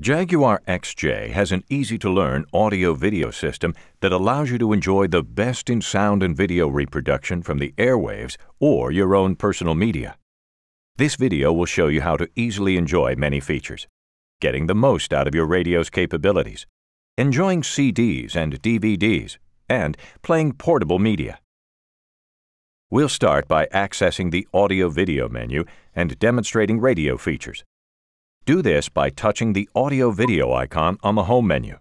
Jaguar XJ has an easy to learn audio video system that allows you to enjoy the best in sound and video reproduction from the airwaves or your own personal media. This video will show you how to easily enjoy many features, getting the most out of your radio's capabilities, enjoying CDs and DVDs, and playing portable media. We'll start by accessing the Audio Video menu and demonstrating radio features. Do this by touching the Audio Video icon on the Home menu.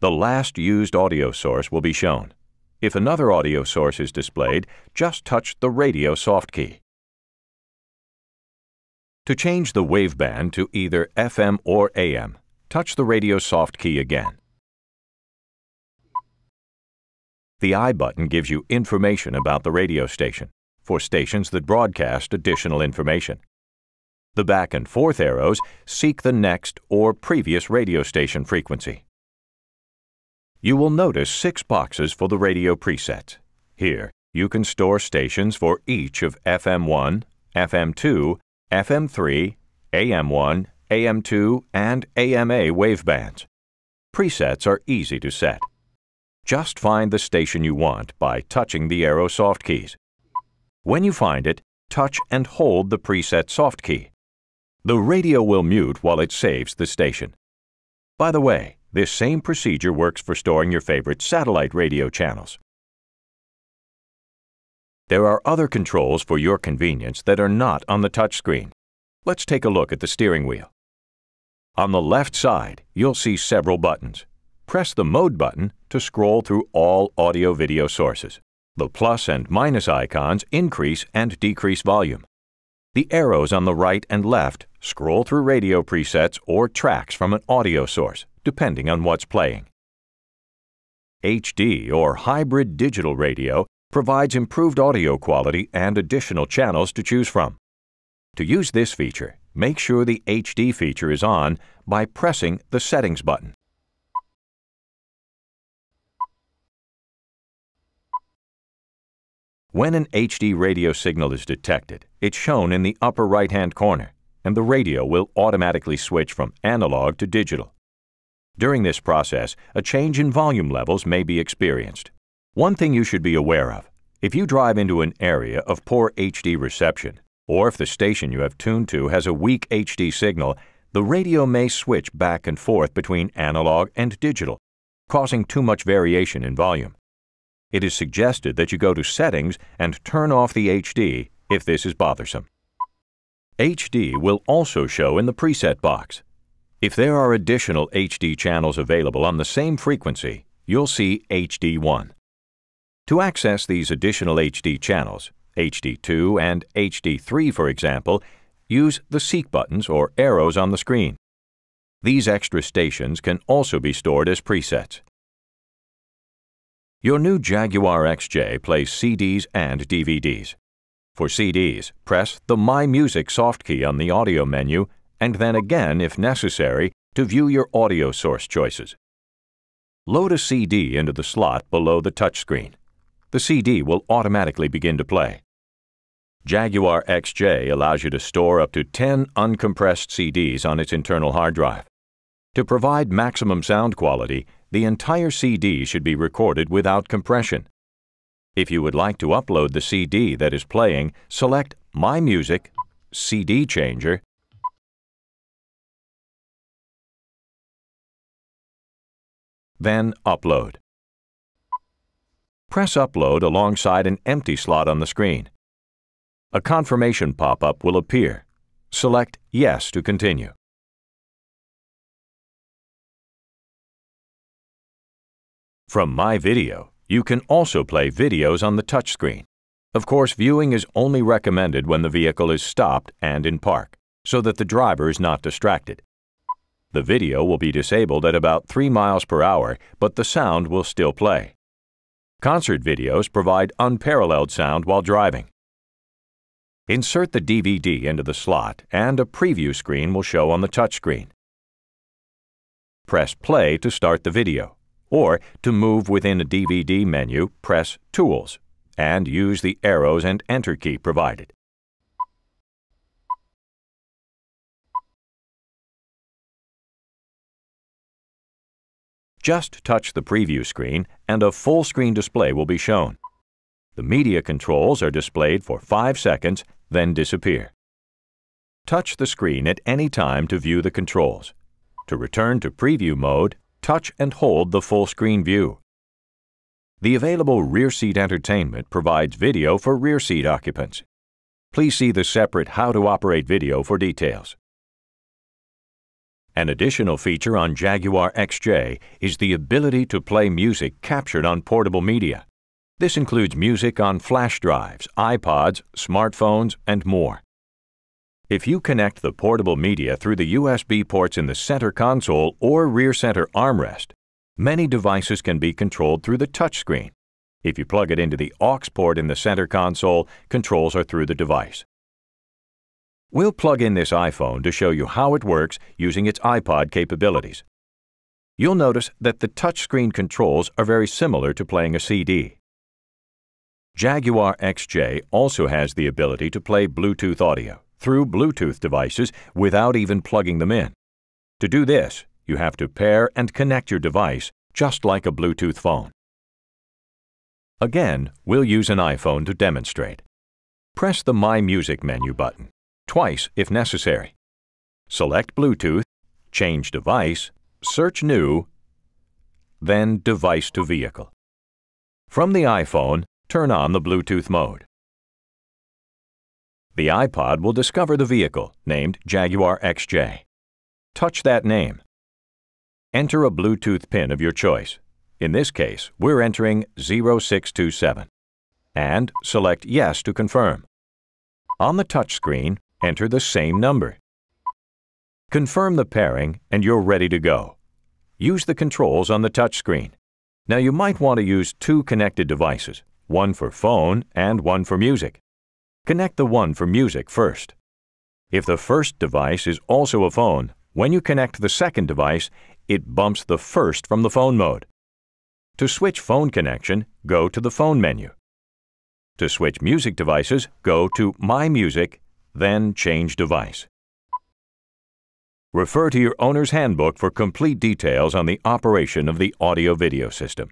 The last used audio source will be shown. If another audio source is displayed, just touch the Radio soft key. To change the waveband to either FM or AM, touch the Radio soft key again. The I button gives you information about the radio station for stations that broadcast additional information. The back and forth arrows seek the next or previous radio station frequency. You will notice six boxes for the radio presets. Here, you can store stations for each of FM1, FM2, FM3, AM1, AM2, and AMA wavebands. Presets are easy to set. Just find the station you want by touching the arrow soft keys. When you find it, touch and hold the preset soft key. The radio will mute while it saves the station. By the way, this same procedure works for storing your favorite satellite radio channels. There are other controls for your convenience that are not on the touchscreen. Let's take a look at the steering wheel. On the left side, you'll see several buttons. Press the Mode button to scroll through all audio-video sources. The plus and minus icons increase and decrease volume. The arrows on the right and left scroll through radio presets or tracks from an audio source, depending on what's playing. HD or hybrid digital radio provides improved audio quality and additional channels to choose from. To use this feature, make sure the HD feature is on by pressing the Settings button. When an HD radio signal is detected, it's shown in the upper right-hand corner, and the radio will automatically switch from analog to digital. During this process, a change in volume levels may be experienced. One thing you should be aware of, if you drive into an area of poor HD reception, or if the station you have tuned to has a weak HD signal, the radio may switch back and forth between analog and digital, causing too much variation in volume it is suggested that you go to Settings and turn off the HD if this is bothersome. HD will also show in the preset box. If there are additional HD channels available on the same frequency, you'll see HD1. To access these additional HD channels, HD2 and HD3 for example, use the Seek buttons or arrows on the screen. These extra stations can also be stored as presets. Your new Jaguar XJ plays CDs and DVDs. For CDs, press the My Music soft key on the audio menu and then again, if necessary, to view your audio source choices. Load a CD into the slot below the touchscreen. The CD will automatically begin to play. Jaguar XJ allows you to store up to 10 uncompressed CDs on its internal hard drive. To provide maximum sound quality, the entire CD should be recorded without compression. If you would like to upload the CD that is playing, select My Music, CD Changer, then Upload. Press Upload alongside an empty slot on the screen. A confirmation pop-up will appear. Select Yes to continue. From My Video, you can also play videos on the touchscreen. Of course, viewing is only recommended when the vehicle is stopped and in park, so that the driver is not distracted. The video will be disabled at about 3 miles per hour, but the sound will still play. Concert videos provide unparalleled sound while driving. Insert the DVD into the slot and a preview screen will show on the touchscreen. Press play to start the video or to move within a DVD menu, press Tools and use the arrows and Enter key provided. Just touch the preview screen and a full screen display will be shown. The media controls are displayed for 5 seconds, then disappear. Touch the screen at any time to view the controls. To return to preview mode, touch and hold the full screen view. The available rear seat entertainment provides video for rear seat occupants. Please see the separate How to Operate video for details. An additional feature on Jaguar XJ is the ability to play music captured on portable media. This includes music on flash drives, iPods, smartphones, and more. If you connect the portable media through the USB ports in the center console or rear center armrest, many devices can be controlled through the touchscreen. If you plug it into the aux port in the center console, controls are through the device. We'll plug in this iPhone to show you how it works using its iPod capabilities. You'll notice that the touchscreen controls are very similar to playing a CD. Jaguar XJ also has the ability to play Bluetooth audio through Bluetooth devices without even plugging them in. To do this, you have to pair and connect your device just like a Bluetooth phone. Again, we'll use an iPhone to demonstrate. Press the My Music menu button twice if necessary. Select Bluetooth, change device, search New, then Device to Vehicle. From the iPhone, turn on the Bluetooth mode. The iPod will discover the vehicle, named Jaguar XJ. Touch that name. Enter a Bluetooth pin of your choice. In this case, we're entering 0627. And select Yes to confirm. On the touchscreen, enter the same number. Confirm the pairing and you're ready to go. Use the controls on the touchscreen. Now you might want to use two connected devices, one for phone and one for music. Connect the one for music first. If the first device is also a phone, when you connect the second device, it bumps the first from the phone mode. To switch phone connection, go to the Phone menu. To switch music devices, go to My Music then change device. Refer to your owner's handbook for complete details on the operation of the audio-video system.